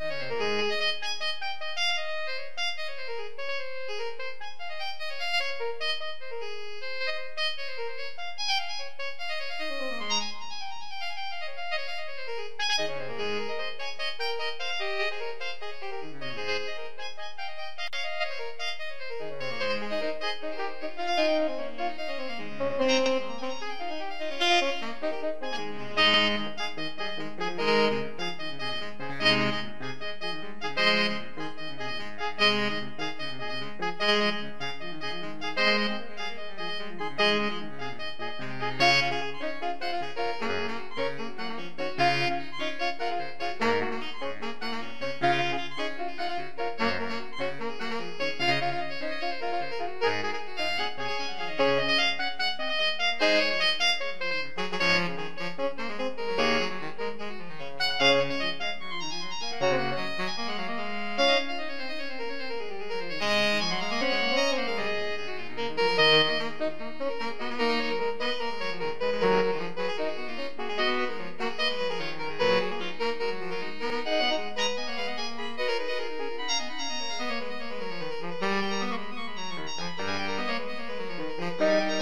Música Thank you.